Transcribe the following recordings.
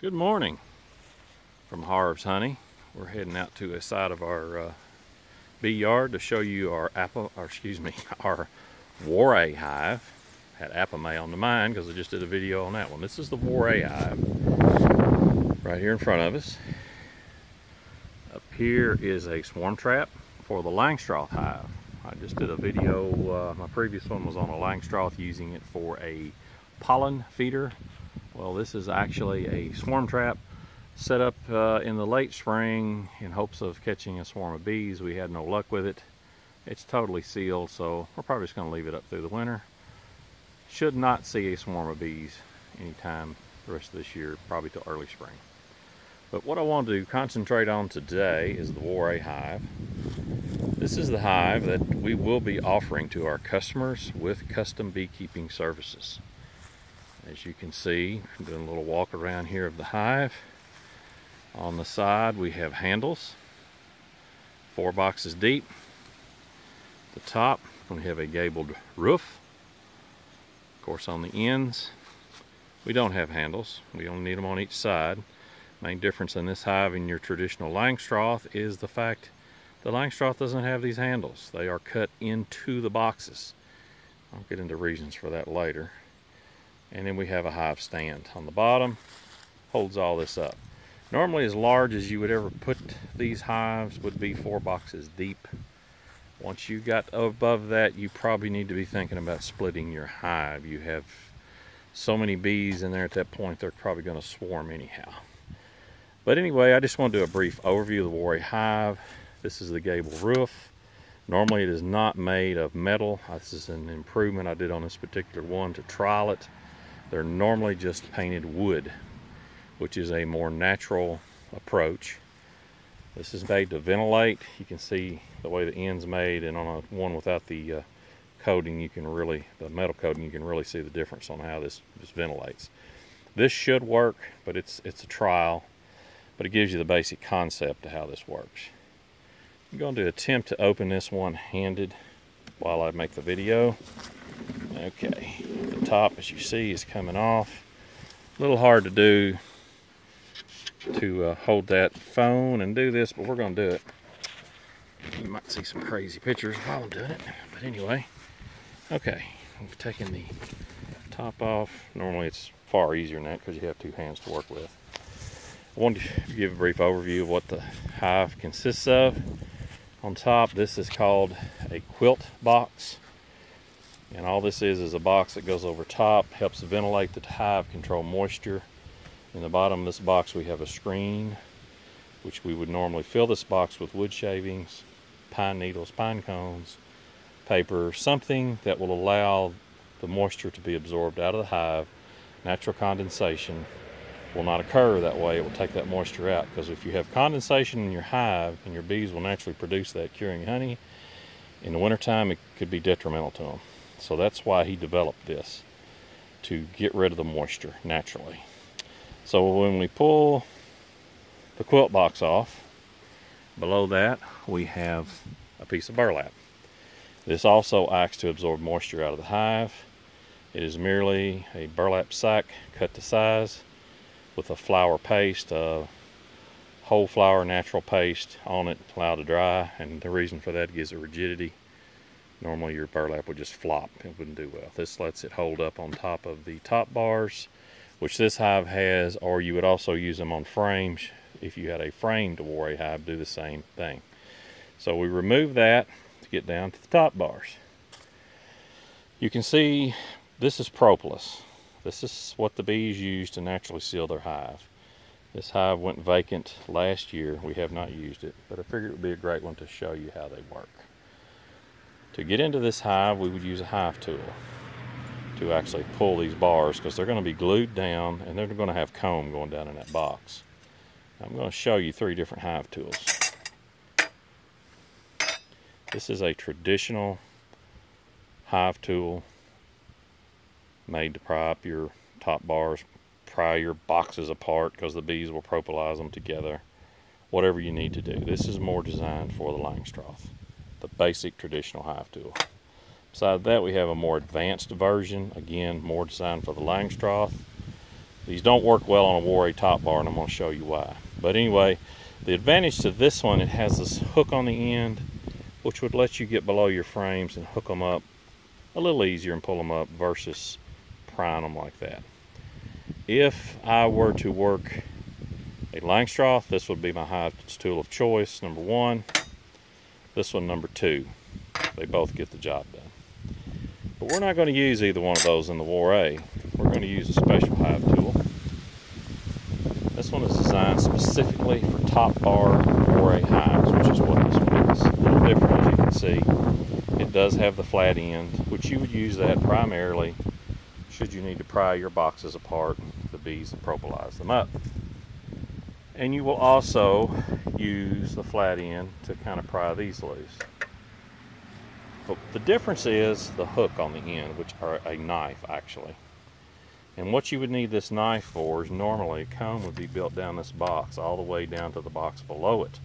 Good morning from Harv's Honey. We're heading out to a side of our uh, bee yard to show you our apple, or excuse me, our Warre hive. Had Apimaye on the mind because I just did a video on that one. This is the Warre hive right here in front of us. Up here is a swarm trap for the Langstroth hive. I just did a video, uh, my previous one was on a Langstroth using it for a pollen feeder well, this is actually a swarm trap set up uh, in the late spring in hopes of catching a swarm of bees. We had no luck with it. It's totally sealed, so we're probably just going to leave it up through the winter. Should not see a swarm of bees anytime the rest of this year, probably till early spring. But what I want to concentrate on today is the Warre hive. This is the hive that we will be offering to our customers with custom beekeeping services. As you can see, I'm doing a little walk around here of the hive. On the side we have handles, four boxes deep. The top we have a gabled roof. Of course on the ends we don't have handles. We only need them on each side. Main difference in this hive and your traditional Langstroth is the fact the Langstroth doesn't have these handles. They are cut into the boxes. I'll get into reasons for that later and then we have a hive stand on the bottom. Holds all this up. Normally as large as you would ever put these hives would be four boxes deep. Once you got above that you probably need to be thinking about splitting your hive. You have so many bees in there at that point they're probably going to swarm anyhow. But anyway I just want to do a brief overview of the Warre hive. This is the gable roof. Normally it is not made of metal. This is an improvement I did on this particular one to trial it. They're normally just painted wood, which is a more natural approach. This is made to ventilate. You can see the way the end's made, and on a one without the uh, coating, you can really, the metal coating, you can really see the difference on how this, this ventilates. This should work, but it's, it's a trial, but it gives you the basic concept of how this works. I'm going to attempt to open this one-handed while I make the video. Okay, the top, as you see, is coming off. A little hard to do to uh, hold that phone and do this, but we're going to do it. You might see some crazy pictures while I'm doing it, but anyway. Okay, we've taken the top off. Normally it's far easier than that because you have two hands to work with. I wanted to give a brief overview of what the hive consists of. On top, this is called a quilt box. And all this is is a box that goes over top, helps ventilate the hive, control moisture. In the bottom of this box we have a screen, which we would normally fill this box with wood shavings, pine needles, pine cones, paper, something that will allow the moisture to be absorbed out of the hive. Natural condensation will not occur that way. It will take that moisture out because if you have condensation in your hive and your bees will naturally produce that curing honey, in the wintertime it could be detrimental to them. So that's why he developed this, to get rid of the moisture naturally. So when we pull the quilt box off, below that we have a piece of burlap. This also acts to absorb moisture out of the hive. It is merely a burlap sack cut to size with a flour paste, a whole flour natural paste on it, allowed to dry, and the reason for that gives it rigidity normally your burlap would just flop. It wouldn't do well. This lets it hold up on top of the top bars which this hive has or you would also use them on frames. If you had a framed Warre hive do the same thing. So we remove that to get down to the top bars. You can see this is propolis. This is what the bees use to naturally seal their hive. This hive went vacant last year. We have not used it but I figured it would be a great one to show you how they work to get into this hive, we would use a hive tool to actually pull these bars because they're going to be glued down and they're going to have comb going down in that box. I'm going to show you three different hive tools. This is a traditional hive tool made to pry up your top bars, pry your boxes apart because the bees will propolis them together. Whatever you need to do. This is more designed for the Langstroth the basic traditional hive tool. Beside that we have a more advanced version, again more designed for the Langstroth. These don't work well on a War top bar and I'm going to show you why. But anyway, the advantage to this one, it has this hook on the end which would let you get below your frames and hook them up a little easier and pull them up versus prying them like that. If I were to work a Langstroth, this would be my hive tool of choice, number one. This one, number two. They both get the job done. But we're not going to use either one of those in the Warre. We're going to use a special hive tool. This one is designed specifically for top bar Warre hives, which is what this one is. A little different, as you can see. It does have the flat end, which you would use that primarily should you need to pry your boxes apart, the bees and propolize them up. And you will also use the flat end to kind of pry these loose. But the difference is the hook on the end, which are a knife actually. And what you would need this knife for is normally a comb would be built down this box all the way down to the box below it.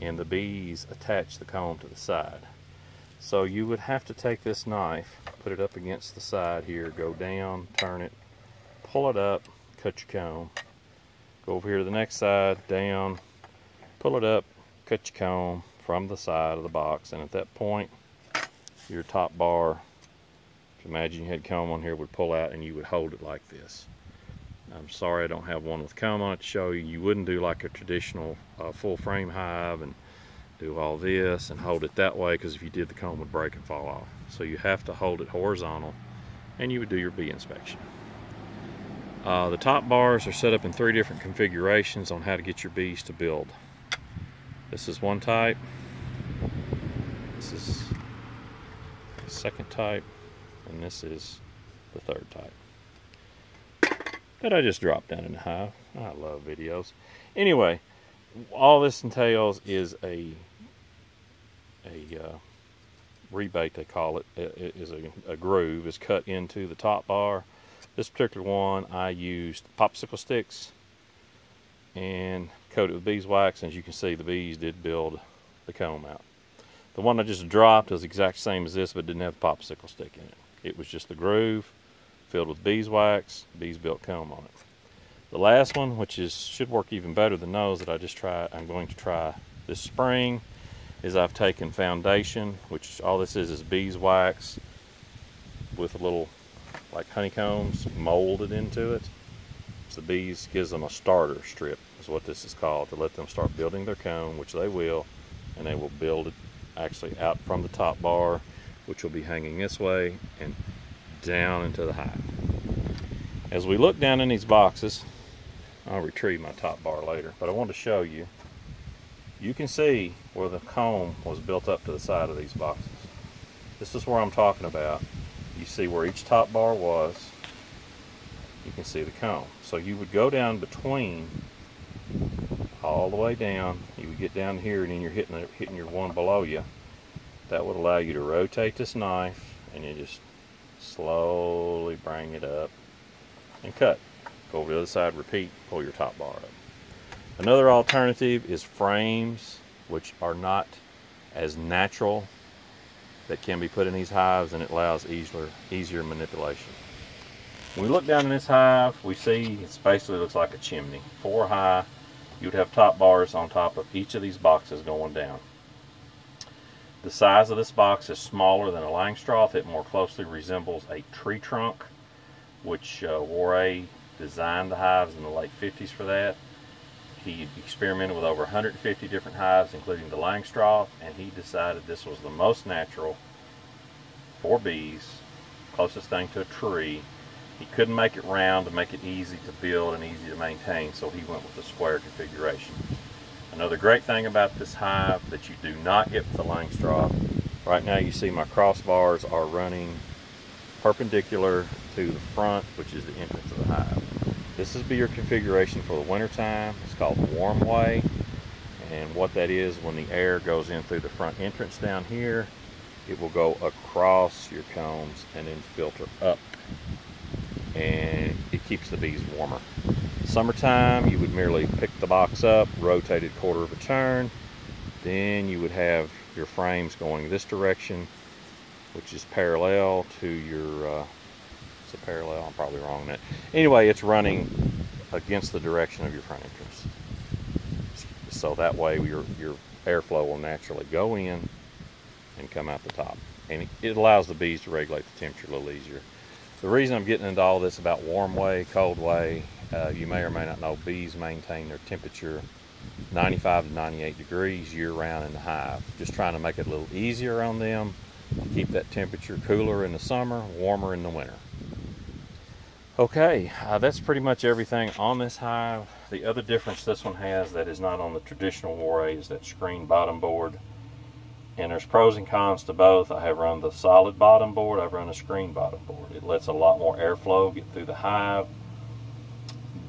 And the bees attach the comb to the side. So you would have to take this knife, put it up against the side here, go down, turn it, pull it up, cut your comb, Go over here to the next side, down, pull it up, cut your comb from the side of the box. And at that point, your top bar, if you imagine you had comb on here, would pull out and you would hold it like this. I'm sorry I don't have one with comb on it to show you. You wouldn't do like a traditional uh, full frame hive and do all this and hold it that way because if you did the comb would break and fall off. So you have to hold it horizontal and you would do your bee inspection. Uh, the top bars are set up in three different configurations on how to get your bees to build. This is one type. This is the second type. And this is the third type. That I just dropped down in the hive. I love videos. Anyway, all this entails is a a uh, rebate they call it. it is a, a groove is cut into the top bar this particular one, I used popsicle sticks and coated with beeswax. And As you can see, the bees did build the comb out. The one I just dropped was the exact same as this, but didn't have popsicle stick in it. It was just the groove filled with beeswax. Bees built comb on it. The last one, which is should work even better than those that I just tried, I'm going to try this spring, is I've taken foundation, which all this is is beeswax with a little like honeycombs molded into it. So the bees gives them a starter strip is what this is called to let them start building their comb, which they will, and they will build it actually out from the top bar, which will be hanging this way and down into the hive. As we look down in these boxes, I'll retrieve my top bar later, but I want to show you, you can see where the comb was built up to the side of these boxes. This is where I'm talking about you see where each top bar was you can see the comb so you would go down between all the way down you would get down here and then you're hitting hitting your one below you. That would allow you to rotate this knife and you just slowly bring it up and cut. Go over to the other side repeat pull your top bar up. Another alternative is frames which are not as natural that can be put in these hives and it allows easier, easier manipulation. When we look down in this hive, we see it basically looks like a chimney. Four high, you would have top bars on top of each of these boxes going down. The size of this box is smaller than a Langstroth. It more closely resembles a tree trunk, which uh, Warre designed the hives in the late 50s for that. He experimented with over 150 different hives, including the Langstroth, and he decided this was the most natural for bees, closest thing to a tree. He couldn't make it round to make it easy to build and easy to maintain, so he went with the square configuration. Another great thing about this hive that you do not get with the Langstroth, right now you see my crossbars are running perpendicular to the front, which is the entrance of the hive. This is be your configuration for the winter time. It's called warm way. And what that is, when the air goes in through the front entrance down here, it will go across your combs and then filter up. And it keeps the bees warmer. Summertime, you would merely pick the box up, rotate it quarter of a turn. Then you would have your frames going this direction, which is parallel to your uh, it's a parallel. I'm probably wrong on that. Anyway, it's running against the direction of your front entrance. So that way your, your airflow will naturally go in and come out the top. And it allows the bees to regulate the temperature a little easier. The reason I'm getting into all this about warm way, cold way, uh, you may or may not know bees maintain their temperature 95 to 98 degrees year round in the hive. Just trying to make it a little easier on them, keep that temperature cooler in the summer, warmer in the winter. Okay, uh, that's pretty much everything on this hive. The other difference this one has that is not on the traditional Warre is that screen bottom board. And there's pros and cons to both. I have run the solid bottom board, I've run a screen bottom board. It lets a lot more airflow get through the hive,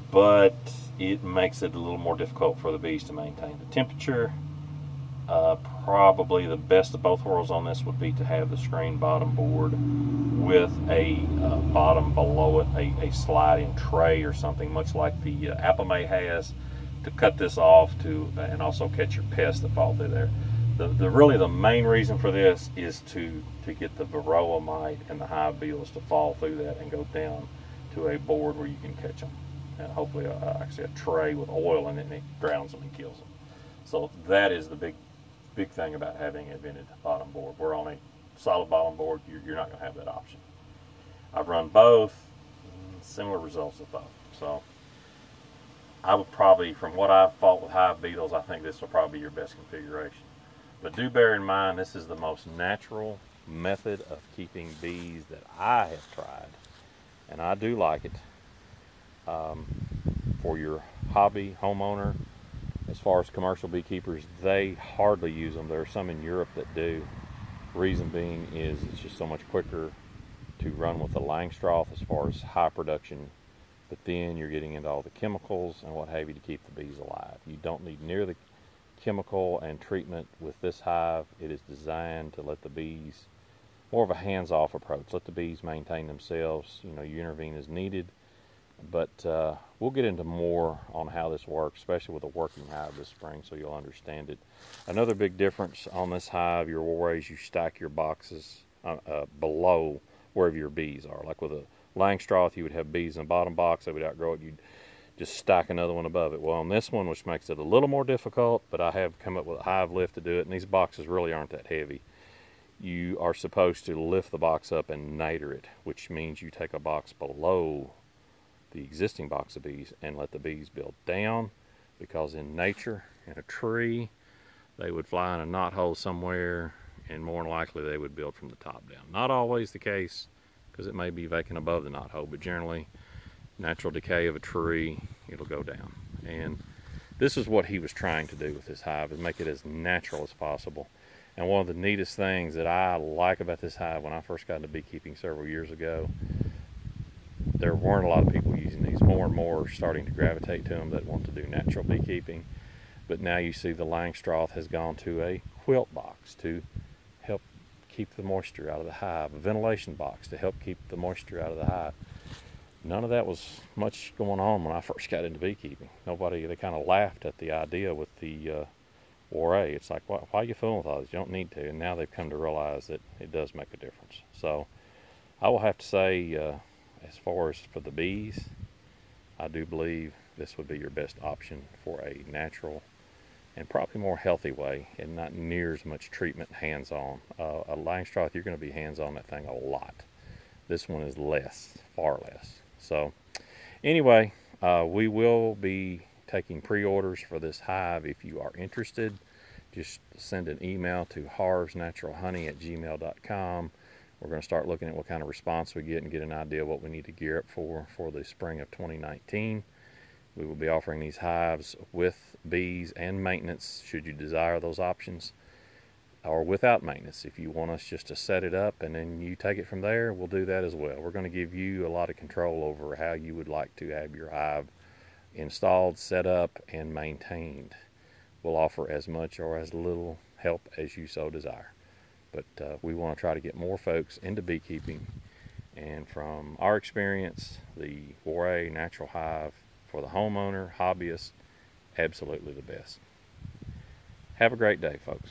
but it makes it a little more difficult for the bees to maintain the temperature. Uh, probably the best of both worlds on this would be to have the screen bottom board with a uh, bottom below it, a, a, sliding tray or something, much like the uh, Apimaye has, to cut this off to and also catch your pests that fall through there. The, the really the main reason for this is to to get the varroa mite and the hive beetles to fall through that and go down to a board where you can catch them and hopefully a, actually a tray with oil in it and it drowns them and kills them. So that is the big big thing about having a vented bottom board. We're on a solid bottom board, you're, you're not going to have that option. I've run both, similar results with both. So I would probably, from what I've fought with hive beetles, I think this will probably be your best configuration. But do bear in mind, this is the most natural method of keeping bees that I have tried. And I do like it um, for your hobby homeowner. As far as commercial beekeepers, they hardly use them. There are some in Europe that do. Reason being is it's just so much quicker to run with a Langstroth as far as high production, but then you're getting into all the chemicals and what have you to keep the bees alive. You don't need near the chemical and treatment with this hive. It is designed to let the bees more of a hands-off approach. Let the bees maintain themselves. You know, you intervene as needed but uh, we'll get into more on how this works, especially with a working hive this spring, so you'll understand it. Another big difference on this hive, your Warres, you stack your boxes uh, uh, below wherever your bees are. Like with a Langstroth, you would have bees in the bottom box, they would outgrow it. You'd just stack another one above it. Well, on this one, which makes it a little more difficult, but I have come up with a hive lift to do it, and these boxes really aren't that heavy. You are supposed to lift the box up and nadir it, which means you take a box below the existing box of bees and let the bees build down because in nature, in a tree, they would fly in a knot hole somewhere and more than likely they would build from the top down. Not always the case because it may be vacant above the knot hole, but generally natural decay of a tree, it'll go down. And this is what he was trying to do with this hive, is make it as natural as possible. And one of the neatest things that I like about this hive when I first got into beekeeping several years ago there weren't a lot of people using these. More and more are starting to gravitate to them that want to do natural beekeeping. But now you see the Langstroth has gone to a quilt box to help keep the moisture out of the hive, a ventilation box to help keep the moisture out of the hive. None of that was much going on when I first got into beekeeping. Nobody, they kind of laughed at the idea with the uh. It's like, why, why are you fooling with all this? You don't need to. And now they've come to realize that it does make a difference. So I will have to say, uh, as far as for the bees, I do believe this would be your best option for a natural and probably more healthy way and not near as much treatment hands-on. Uh, a Langstroth, you're going to be hands-on that thing a lot. This one is less, far less. So anyway, uh, we will be taking pre-orders for this hive. If you are interested, just send an email to harvesnaturalhoney at gmail.com we're going to start looking at what kind of response we get and get an idea of what we need to gear up for for the spring of 2019. We will be offering these hives with bees and maintenance should you desire those options or without maintenance. If you want us just to set it up and then you take it from there, we'll do that as well. We're going to give you a lot of control over how you would like to have your hive installed, set up, and maintained. We'll offer as much or as little help as you so desire. But uh, we want to try to get more folks into beekeeping. And from our experience, the Warre Natural Hive for the homeowner, hobbyist, absolutely the best. Have a great day, folks.